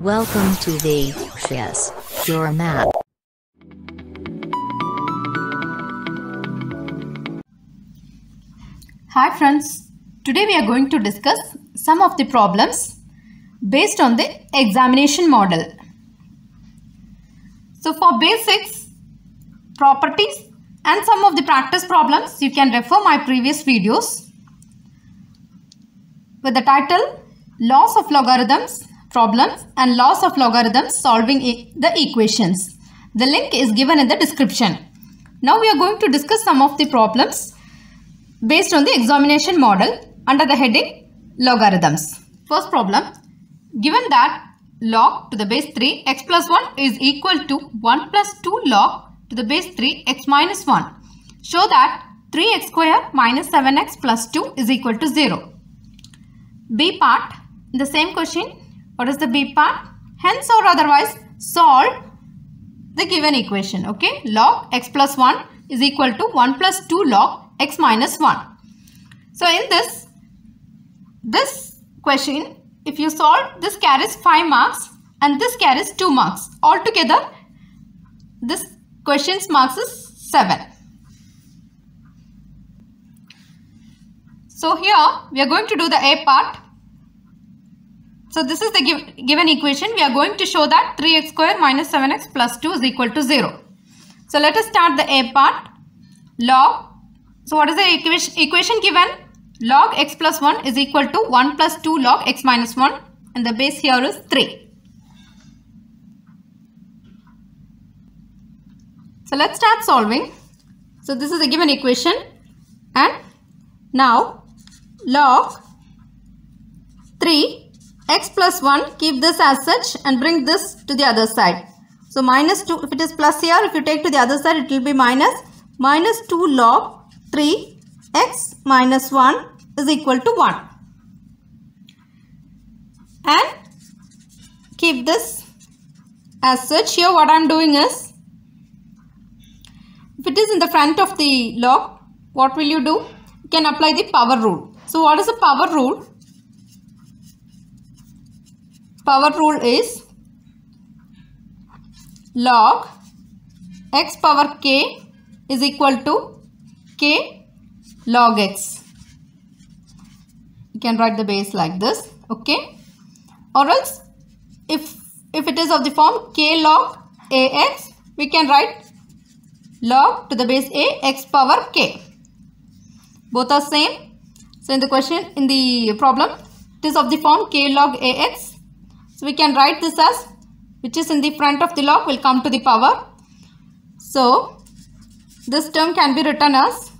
Welcome to the Sheyas Pure Math. Hi friends, today we are going to discuss some of the problems based on the examination model. So for basics, properties and some of the practice problems you can refer my previous videos with the title Laws of Logarithms Problems and Laws of Logarithms Solving the Equations. The link is given in the description. Now we are going to discuss some of the problems based on the examination model under the heading logarithms. First problem, given that log to the base 3 x plus 1 is equal to 1 plus 2 log to the base 3 x minus 1. Show that 3x square minus 7x plus 2 is equal to 0. B part, the same question, what is the B part? Hence or otherwise solve the given equation, okay? Log x plus 1 is equal to 1 plus 2 log x minus 1. So in this, this question, if you solve, this carries 5 marks and this carries 2 marks. Altogether, this question's marks is 7. So here, we are going to do the A part. So this is the give, given equation. We are going to show that 3x square minus 7x plus 2 is equal to 0. So let us start the A part. Log so what is the equation, equation given? Log x plus 1 is equal to 1 plus 2 log x minus 1 and the base here is 3. So let's start solving. So this is the given equation and now log 3 x plus 1 keep this as such and bring this to the other side. So minus 2 if it is plus here if you take to the other side it will be minus. Minus 2 log 3 x minus 1 is equal to 1 and keep this as such. Here what I am doing is if it is in the front of the log what will you do? You can apply the power rule. So what is the power rule power rule is log x power k is equal to k log x. You can write the base like this, okay? Or else, if, if it is of the form k log ax, we can write log to the base a x power k. Both are same. So, in the question, in the problem, it is of the form k log ax. So, we can write this as which is in the front of the log will come to the power. So, this term can be written as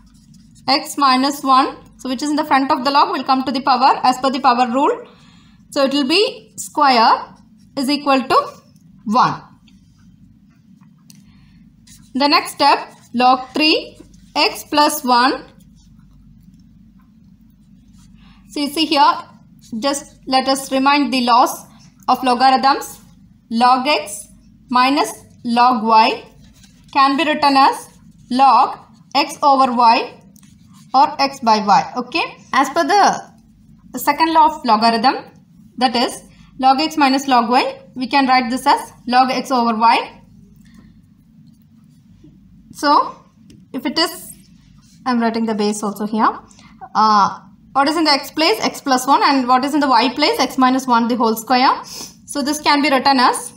x minus 1 so which is in the front of the log will come to the power as per the power rule. So it will be square is equal to 1 the next step log 3 x plus 1 So you see here just let us remind the laws of logarithms log x minus log y can be written as log x over y or x by y okay? As per the, second law of logarithm that is log x minus log y we can write this as log x over y. So if it is i'm writing the base also here. Uh, what is in the x place? X plus 1 and what is in the y place? X minus 1 the whole square. So this can be written as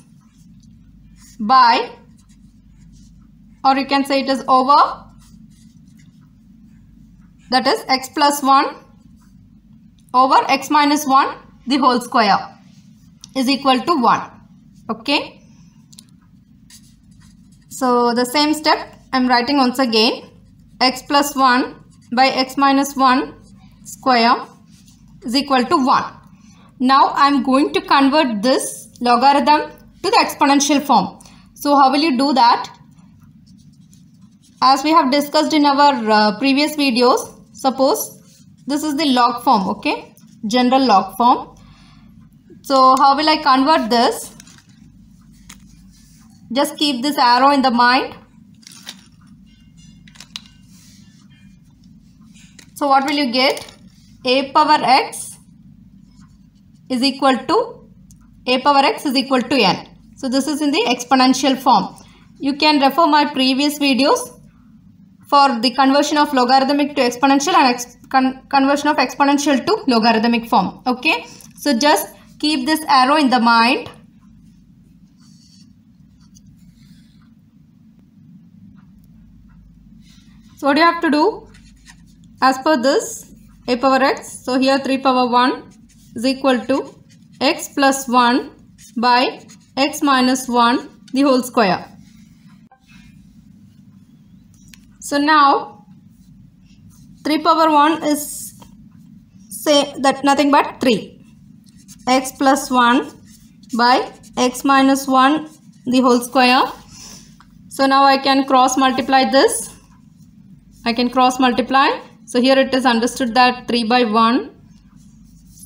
by or you can say it is over. That is x plus 1 over x minus 1 the whole square is equal to 1 okay? So the same step I'm writing once again. X plus 1 by x minus 1 square is equal to 1 now I'm going to convert this logarithm to the exponential form. So how will you do that? As we have discussed in our uh, previous videos suppose this is the log form okay? General log form. So how will I convert this? Just keep this arrow in the mind so what will you get a power x is equal to a power x is equal to n. So this is in the exponential form. You can refer my previous videos for the conversion of logarithmic to exponential and ex con conversion of exponential to logarithmic form. Okay. So just keep this arrow in the mind. So what do you have to do? As per this a power x. So here 3 power 1 is equal to x plus 1 by x minus 1 the whole square. So now 3 power 1 is say that nothing but 3 x plus 1 by x minus 1 the whole square. So now I can cross multiply this. I can cross multiply. So here it is understood that 3 by 1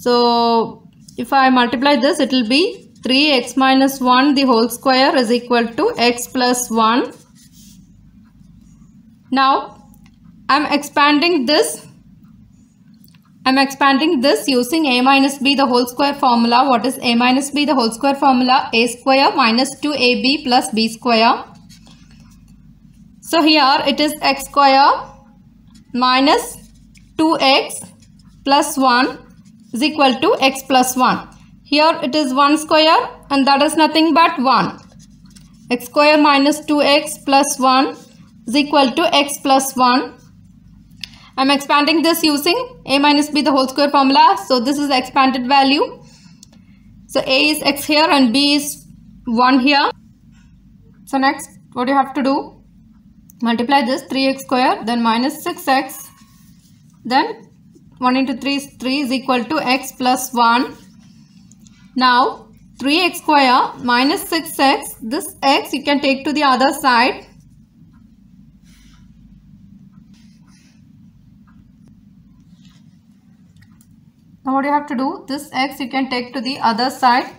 so if I multiply this it will be 3x minus 1 the whole square is equal to x plus 1. Now I am expanding this I am expanding this using a minus b the whole square formula. What is a minus b the whole square formula? a square minus 2ab plus b square. So here it is x square minus 2x plus 1 is equal to x plus 1. Here it is 1 square and that is nothing but 1. x square minus 2x plus 1 is equal to x plus 1. I am expanding this using a minus b the whole square formula. So this is the expanded value. So a is x here and b is 1 here. So next what you have to do? Multiply this 3x square then minus 6x then 1 into 3 is 3 is equal to x plus 1. Now 3x square minus 6x, this x you can take to the other side. Now what you have to do, this x you can take to the other side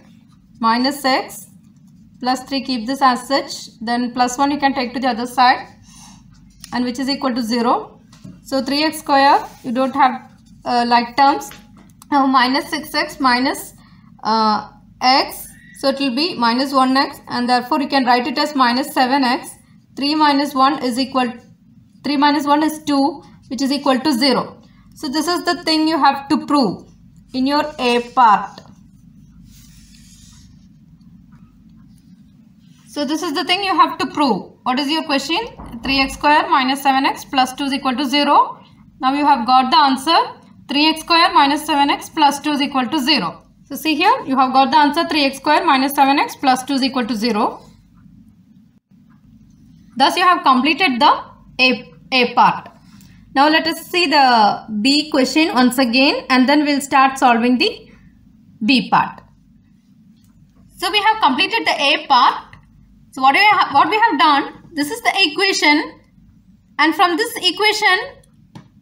minus x plus 3 keep this as such then plus 1 you can take to the other side and which is equal to 0. So 3x square you don't have uh, like terms. Now minus 6x minus uh, x. So it will be minus 1x and therefore you can write it as minus 7x 3 minus 1 is equal 3 minus 1 is 2 which is equal to 0 so this is the thing you have to prove in your a part so this is the thing you have to prove what is your question 3x square minus 7x plus 2 is equal to 0 now you have got the answer 3x square minus 7x plus 2 is equal to 0. So see here you have got the answer 3x square minus 7x plus 2 is equal to 0. Thus you have completed the A, A part. Now let us see the B question once again and then we will start solving the B part. So we have completed the A part. So what, we have, what we have done, this is the equation and from this equation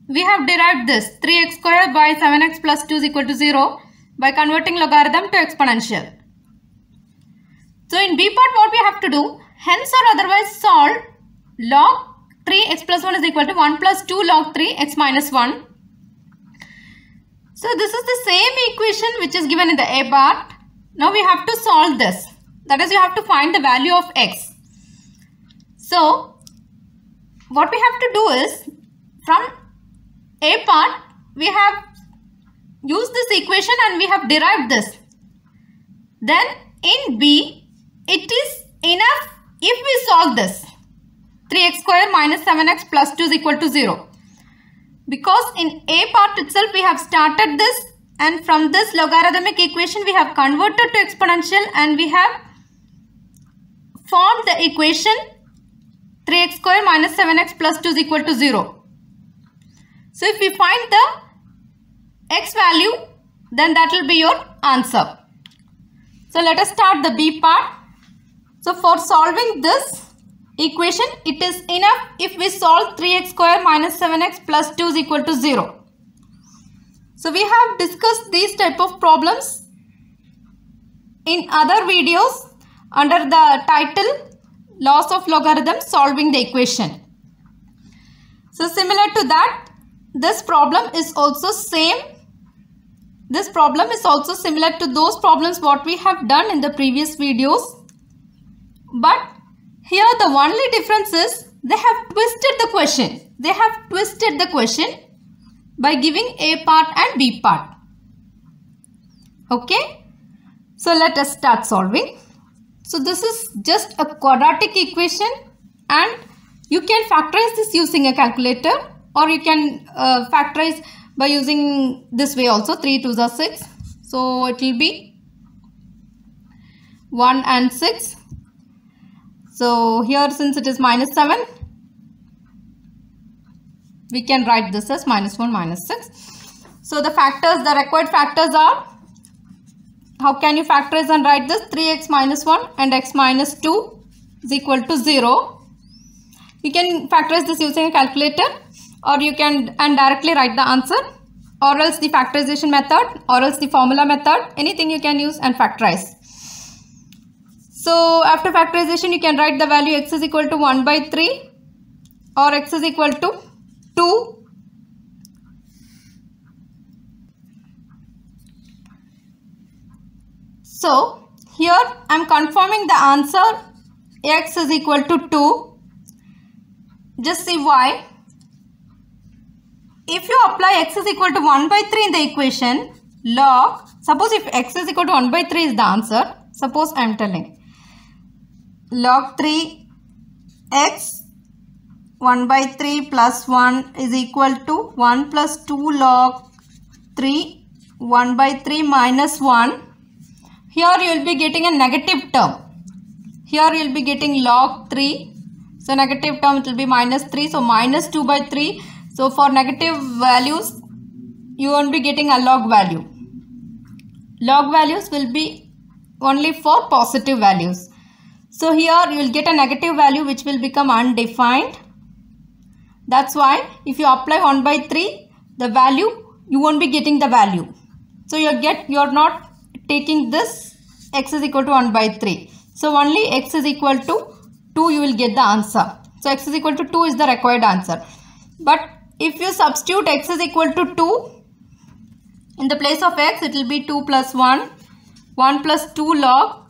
we have derived this 3x squared by 7x plus 2 is equal to 0 by converting logarithm to exponential. So in B part what we have to do hence or otherwise solve log 3 x plus 1 is equal to 1 plus 2 log 3 x minus 1. So this is the same equation which is given in the A part. Now we have to solve this. That is you have to find the value of x. So what we have to do is from a part, we have used this equation and we have derived this. Then in B, it is enough if we solve this. 3x square minus 7x plus 2 is equal to 0. Because in A part itself we have started this and from this logarithmic equation we have converted to exponential and we have formed the equation 3x square minus 7x plus 2 is equal to 0. So if we find the x value, then that will be your answer. So let us start the B part. So for solving this equation, it is enough if we solve 3x square minus 7x plus 2 is equal to 0. So we have discussed these type of problems in other videos under the title Laws of Logarithm Solving the Equation. So similar to that, this problem is also same this problem is also similar to those problems what we have done in the previous videos. But here the only difference is they have twisted the question. They have twisted the question by giving A part and B part. Okay. So let us start solving. So this is just a quadratic equation and you can factorize this using a calculator or you can uh, factorize by using this way also 3 2s are 6 so it will be 1 and 6 so here since it is minus 7 we can write this as minus 1 minus 6 so the factors the required factors are how can you factorize and write this? 3x minus 1 and x minus 2 is equal to 0 you can factorize this using a calculator or you can and directly write the answer or else the factorization method or else the formula method. Anything you can use and factorize. So after factorization you can write the value x is equal to 1 by 3 or x is equal to 2 So here I am confirming the answer. X is equal to 2. Just see why. If you apply x is equal to 1 by 3 in the equation, log, suppose if x is equal to 1 by 3 is the answer, suppose I am telling. Log 3 x 1 by 3 plus 1 is equal to 1 plus 2 log 3 1 by 3 minus 1 here you will be getting a negative term here you will be getting log 3 so negative term it will be minus 3 so minus 2 by 3 so for negative values, you won't be getting a log value. Log values will be only for positive values. So here you will get a negative value which will become undefined. That's why if you apply 1 by 3, the value, you won't be getting the value. So you get you're not taking this x is equal to 1 by 3. So only x is equal to 2 you will get the answer. So x is equal to 2 is the required answer. But if you substitute x is equal to 2 in the place of x it will be 2 plus 1 1 plus 2 log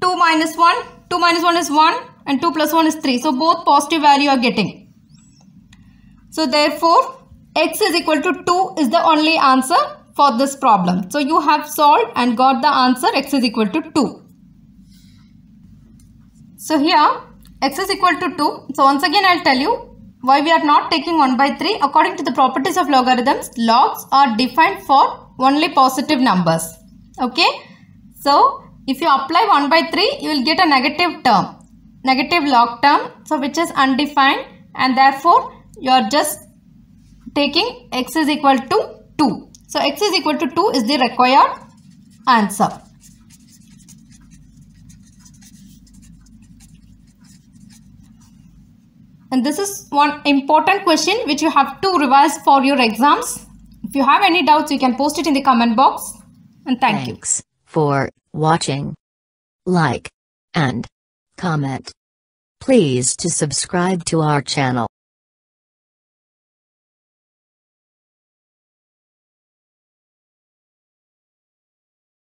2 minus 1 2 minus 1 is 1 and 2 plus 1 is 3 so both positive value are getting so therefore x is equal to 2 is the only answer for this problem so you have solved and got the answer x is equal to 2 so here x is equal to 2 so once again i'll tell you why we are not taking 1 by 3? According to the properties of logarithms, logs are defined for only positive numbers. Okay. So, if you apply 1 by 3, you will get a negative term. Negative log term. So, which is undefined and therefore, you are just taking x is equal to 2. So, x is equal to 2 is the required answer. And this is one important question which you have to revise for your exams. If you have any doubts, you can post it in the comment box. And thank Thanks you. Thanks for watching. Like and comment. Please to subscribe to our channel.